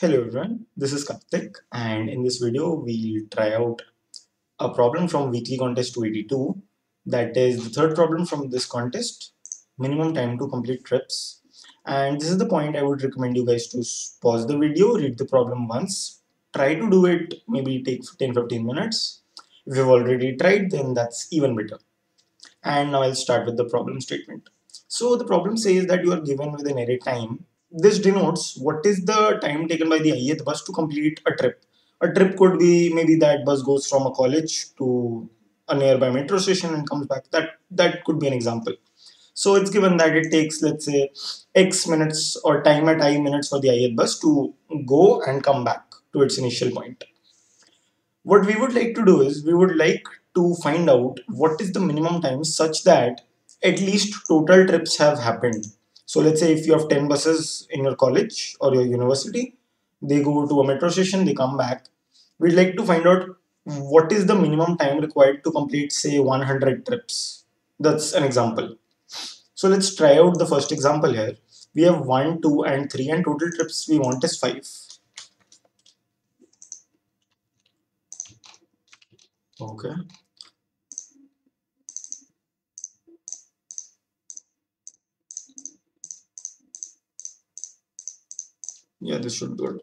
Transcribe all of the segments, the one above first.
Hello everyone, this is Kartik and in this video we'll try out a problem from weekly contest 282 that is the third problem from this contest minimum time to complete trips. And this is the point I would recommend you guys to pause the video read the problem once try to do it maybe take 10-15 minutes. If you've already tried then that's even better. And now I'll start with the problem statement. So the problem says that you are given with an array time this denotes what is the time taken by the ith bus to complete a trip. A trip could be maybe that bus goes from a college to a nearby metro station and comes back. That that could be an example. So it's given that it takes let's say x minutes or time at i minutes for the ith bus to go and come back to its initial point. What we would like to do is we would like to find out what is the minimum time such that at least total trips have happened so let's say if you have 10 buses in your college or your university, they go to a metro station, they come back. We'd like to find out what is the minimum time required to complete say 100 trips. That's an example. So let's try out the first example here. We have 1, 2 and 3 and total trips we want is 5. Okay. Yeah this should good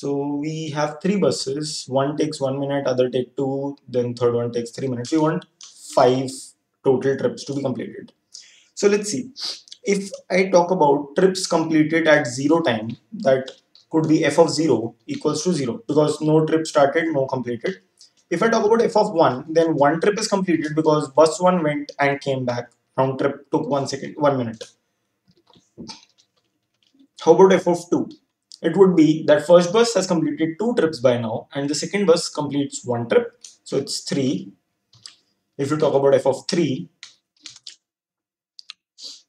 so we have three buses. One takes one minute other take two then third one takes three minutes. We want five total trips to be completed. So let's see. If i talk about trips completed at zero time that could be f of 0 equals to 0 because no trip started no completed. If i talk about f of 1 then one trip is completed because bus 1 went and came back. Round trip took one second one minute how about f of 2? It would be that first bus has completed two trips by now and the second bus completes one trip. So it's 3. If you talk about f of 3,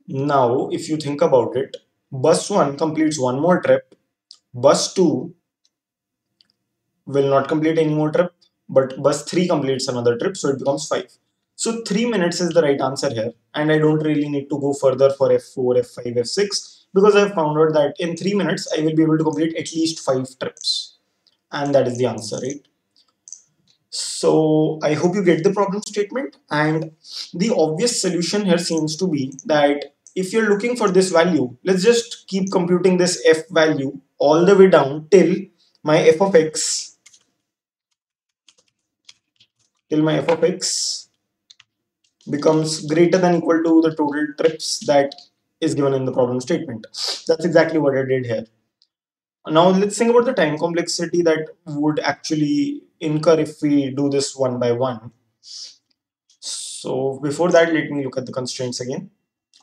now if you think about it, bus 1 completes one more trip, bus 2 will not complete any more trip, but bus 3 completes another trip, so it becomes 5. So 3 minutes is the right answer here and I don't really need to go further for F4, F5, F6 because I've found out that in three minutes I will be able to complete at least five trips. And that is the answer right? So I hope you get the problem statement. And the obvious solution here seems to be that if you're looking for this value let's just keep computing this f value all the way down till my f of x till my f of x becomes greater than equal to the total trips that is given in the problem statement. That's exactly what I did here. Now let's think about the time complexity that would actually incur if we do this one by one. So before that, let me look at the constraints again.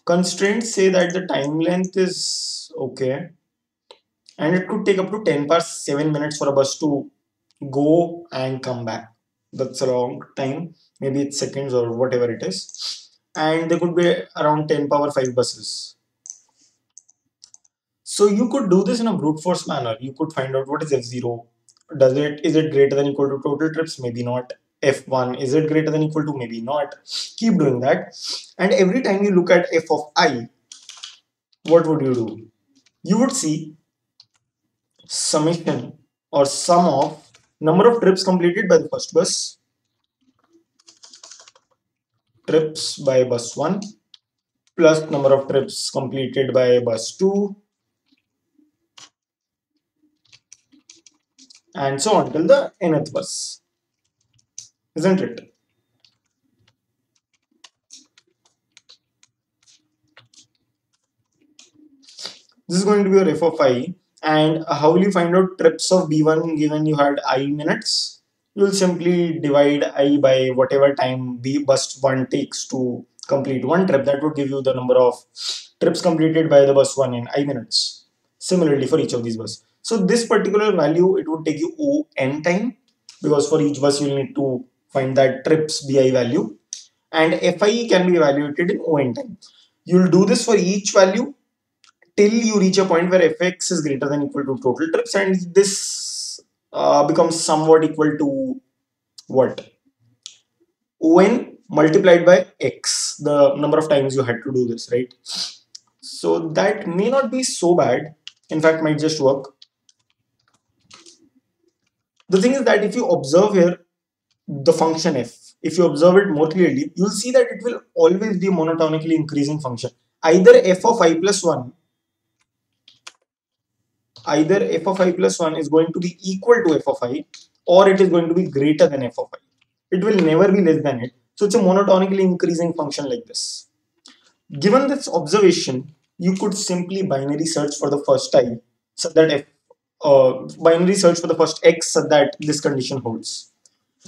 Constraints say that the time length is okay. And it could take up to 10 past 7 minutes for a bus to go and come back. That's a long time. Maybe it's seconds or whatever it is and there could be around 10 power 5 buses. So you could do this in a brute force manner. You could find out what is F0. Does it is it greater than equal to total trips? Maybe not. F1 is it greater than equal to? Maybe not. Keep doing that. And every time you look at F of I, what would you do? You would see summation or sum of number of trips completed by the first bus trips by bus 1 plus number of trips completed by bus 2 and so on till the nth bus isn't it? This is going to be your f of i and how will you find out trips of b1 given you had i minutes you'll simply divide i by whatever time b bus 1 takes to complete one trip. That would give you the number of trips completed by the bus 1 in i minutes similarly for each of these bus so this particular value it would take you o n time because for each bus you'll need to find that trips bi value and fi can be evaluated in o n time. You'll do this for each value till you reach a point where fx is greater than equal to total trips and this uh, becomes somewhat equal to what? On multiplied by x the number of times you had to do this right? So that may not be so bad. In fact might just work. The thing is that if you observe here the function f if you observe it more clearly you'll see that it will always be monotonically increasing function. Either f of i plus 1 either f of i plus 1 is going to be equal to f of i or it is going to be greater than f of i. It will never be less than it. So it's a monotonically increasing function like this. Given this observation you could simply binary search for the first i so that f uh, binary search for the first x so that this condition holds.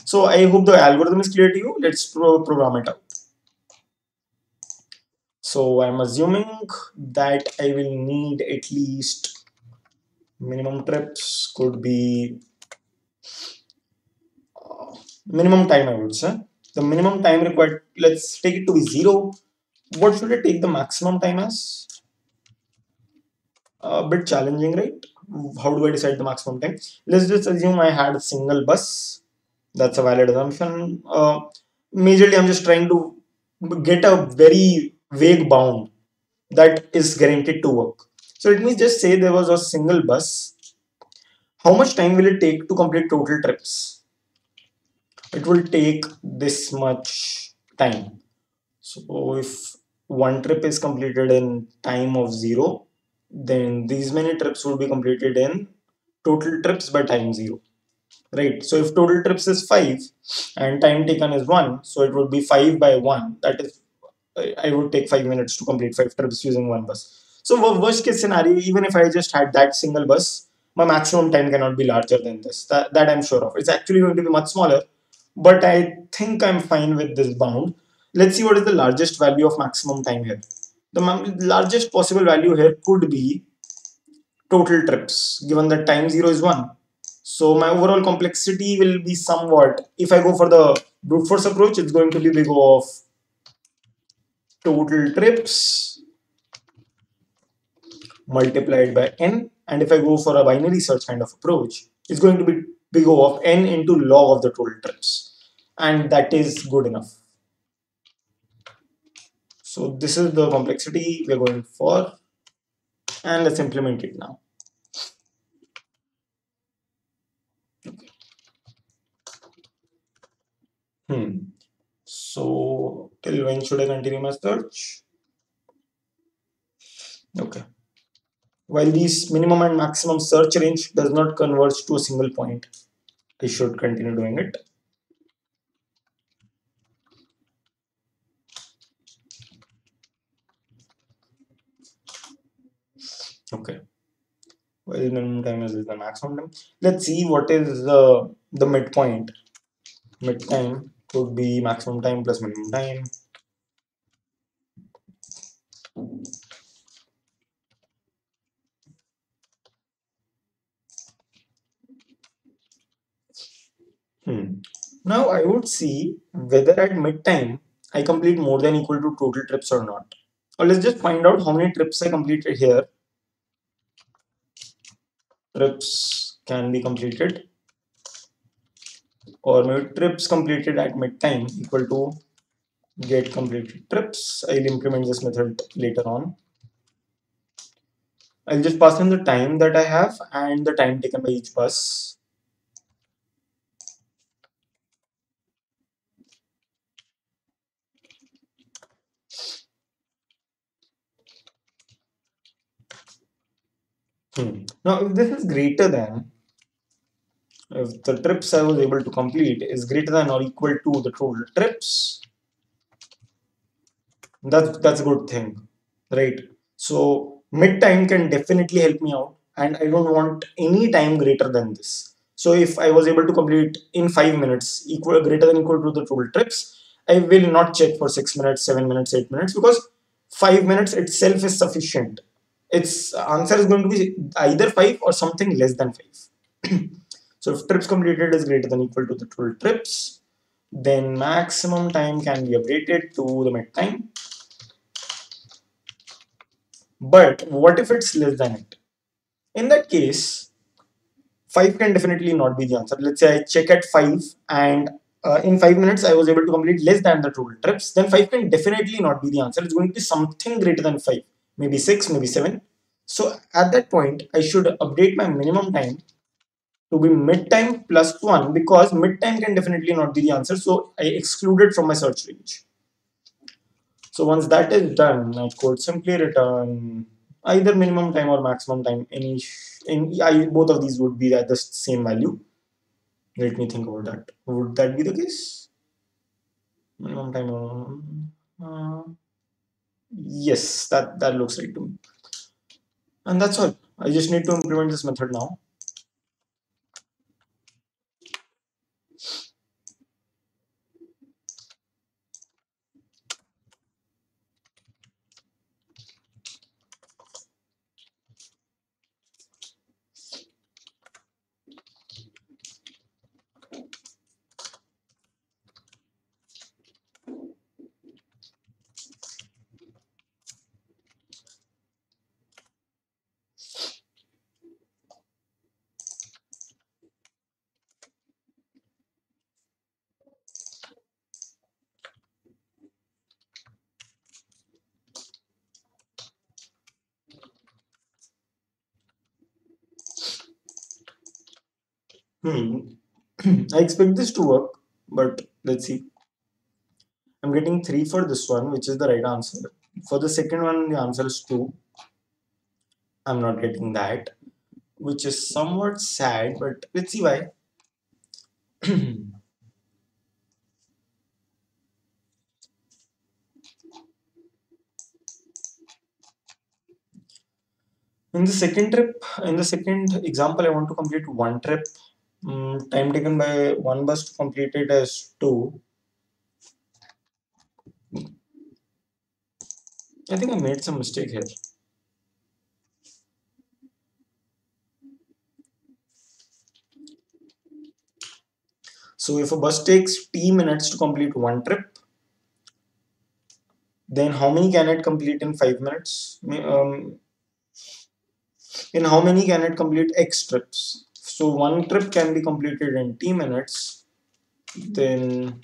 So i hope the algorithm is clear to you. Let's pro program it out. So i'm assuming that i will need at least minimum trips could be uh, minimum time I would say. The minimum time required let's take it to be zero. What should I take the maximum time as? A bit challenging right? How do I decide the maximum time? Let's just assume I had a single bus. That's a valid assumption. Uh, majorly I'm just trying to get a very vague bound that is guaranteed to work so let me just say there was a single bus. How much time will it take to complete total trips? It will take this much time. So if one trip is completed in time of zero, then these many trips will be completed in total trips by time zero. Right. So if total trips is five and time taken is one, so it would be five by one. That is, I would take five minutes to complete five trips using one bus. So worst case scenario, even if I just had that single bus, my maximum time cannot be larger than this. That, that I'm sure of. It's actually going to be much smaller, but I think I'm fine with this bound. Let's see what is the largest value of maximum time here. The largest possible value here could be total trips, given that time 0 is 1. So my overall complexity will be somewhat, if I go for the brute force approach, it's going to be big of total trips multiplied by n and if I go for a binary search kind of approach it's going to be big O of n into log of the total trips and that is good enough. So this is the complexity we're going for and let's implement it now. Hmm. So till when should I continue my search? Okay while these minimum and maximum search range does not converge to a single point I should continue doing it. Okay. Well minimum time is the maximum time? Let's see what is the the midpoint. Mid time could be maximum time plus minimum time Hmm. Now I would see whether at mid-time I complete more than equal to total trips or not. Or let's just find out how many trips I completed here. Trips can be completed or maybe trips completed at mid-time equal to get completed trips. I'll implement this method later on. I'll just pass in the time that I have and the time taken by each bus Hmm. Now, if this is greater than, if the trips I was able to complete is greater than or equal to the total trips, that's that's a good thing, right? So mid time can definitely help me out, and I don't want any time greater than this. So if I was able to complete in five minutes, equal greater than equal to the total trips, I will not check for six minutes, seven minutes, eight minutes because five minutes itself is sufficient its answer is going to be either 5 or something less than 5. so if trips completed is greater than equal to the total trips, then maximum time can be updated to the mid time. But what if it's less than it? In that case, 5 can definitely not be the answer. Let's say I check at 5 and uh, in 5 minutes I was able to complete less than the total trips, then 5 can definitely not be the answer. It's going to be something greater than 5 maybe 6 maybe 7 So at that point, I should update my minimum time to be mid time plus 1 because mid time can definitely not be the answer. So I exclude it from my search range. So once that is done, I could simply return either minimum time or maximum time. Any, in I, both of these would be at the same value. Let me think about that. Would that be the case? Minimum time. Uh, yes, that that looks right to me. And that's all. I just need to implement this method now. Hmm. I expect this to work, but let's see. I'm getting 3 for this one, which is the right answer. For the second one, the answer is 2. I'm not getting that, which is somewhat sad, but let's see why. in the second trip, in the second example, I want to complete one trip um, time taken by one bus to complete it as 2 I think I made some mistake here. So if a bus takes t minutes to complete one trip then how many can it complete in 5 minutes? Um, in how many can it complete x trips so one trip can be completed in t minutes. Then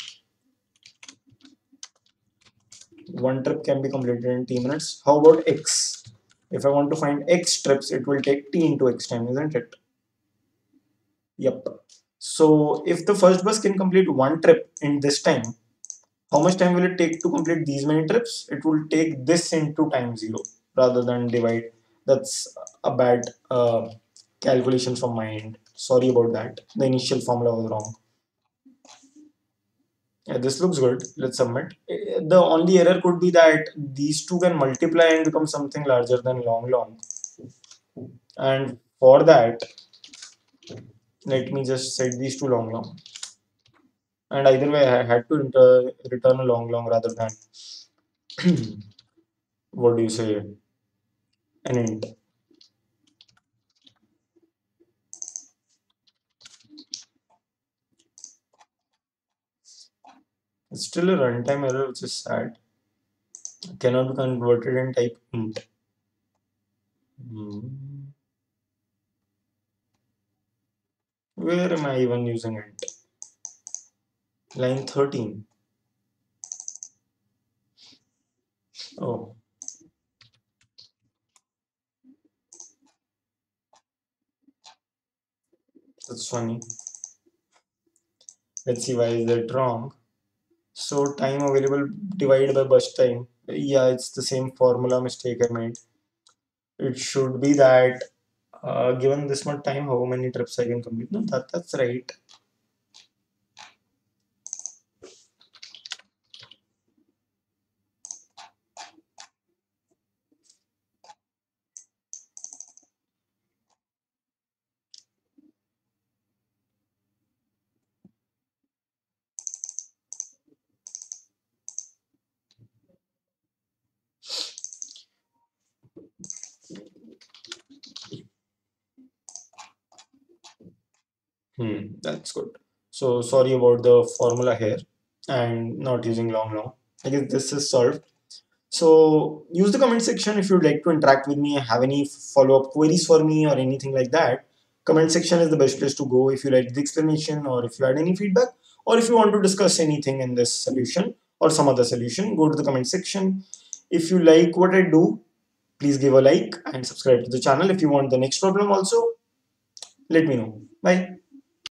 one trip can be completed in t minutes. How about x? If I want to find x trips, it will take t into x time, isn't it? Yep. So if the first bus can complete one trip in this time, how much time will it take to complete these many trips? It will take this into time zero rather than divide. That's a bad uh, calculation from my end. Sorry about that. The initial formula was wrong. Yeah, this looks good. Let's submit. Eh, eh, the only error could be that these two can multiply and become something larger than long long. And for that, let me just set these two long long. And either way, I had to return a long long rather than what do you say an int. It's still a runtime error, which is sad. cannot be converted in type int. Hmm. Where am I even using it? Line 13. Oh. That's funny. Let's see why is that wrong. So time available divided by bus time. Yeah, it's the same formula mistake I made. It should be that uh, given this much time, how many trips I can complete. No, that, that's right. Hmm, that's good. So sorry about the formula here and not using long long. I guess this is solved. So use the comment section if you'd like to interact with me, have any follow-up queries for me or anything like that. Comment section is the best place to go if you like the explanation or if you had any feedback or if you want to discuss anything in this solution or some other solution, go to the comment section. If you like what I do, please give a like and subscribe to the channel if you want the next problem also let me know bye